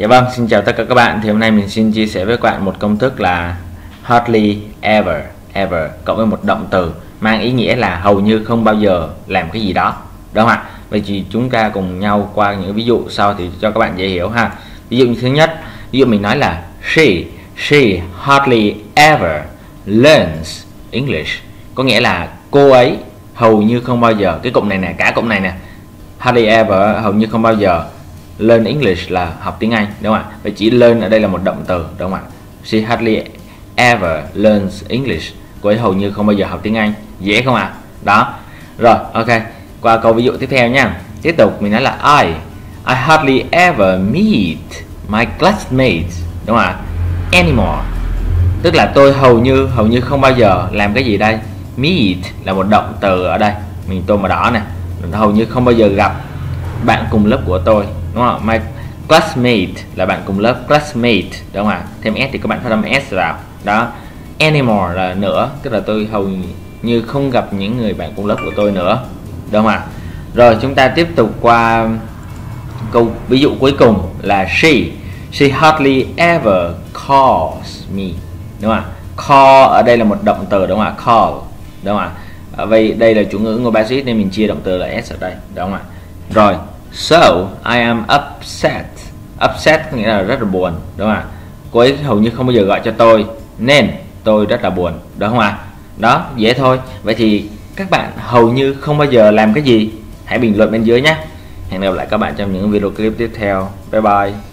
Dạ vâng, xin chào tất cả các bạn. Thì hôm nay mình xin chia sẻ với các bạn một công thức là hardly ever, ever cộng với một động từ mang ý nghĩa là hầu như không bao giờ làm cái gì đó. Đúng không ạ? Vậy thì chúng ta cùng nhau qua những ví dụ sau thì cho các bạn dễ hiểu ha. Ví dụ như thứ nhất, ví dụ mình nói là she, she hardly ever learns English. Có nghĩa là cô ấy hầu như không bao giờ cái cụm này nè, cả cụm này nè. Hardly ever hầu như không bao giờ learn English là học tiếng Anh đúng không ạ? Vậy chỉ learn ở đây là một động từ đúng không ạ? She hardly ever learns English. Cô ấy hầu như không bao giờ học tiếng Anh. Dễ không ạ? Đó. Rồi, ok. Qua câu ví dụ tiếp theo nha. Tiếp tục mình nói là I I hardly ever meet my classmates đúng không ạ? Anymore. Tức là tôi hầu như hầu như không bao giờ làm cái gì đây? Meet là một động từ ở đây. Mình tô màu đỏ nè. Hầu như không bao giờ gặp bạn cùng lớp của tôi, đúng không? My classmate là bạn cùng lớp, classmate, đúng không ạ? Thêm s thì các bạn phát âm s vào. Đó, anymore là nữa, tức là tôi hầu như không gặp những người bạn cùng lớp của tôi nữa, đúng không ạ? Rồi, chúng ta tiếp tục qua câu, ví dụ cuối cùng là she. She hardly ever calls me, đúng không ạ? Call, ở đây là một động từ, đúng không ạ? Call, đúng không ạ? Vậy đây là chủ ngữ ngôi basis nên mình chia động từ là s ở đây, đúng không ạ? Rồi So, I am upset. Upset có nghĩa là rất là buồn, Đúng không ạ? Cô ấy hầu như không bao giờ gọi cho tôi, Nên tôi rất là buồn, Đúng không ạ? Đó, dễ thôi. Vậy thì các bạn hầu như không bao giờ làm cái gì? Hãy bình luận bên dưới nhé. Hẹn gặp lại các bạn trong những video clip tiếp theo. Bye bye.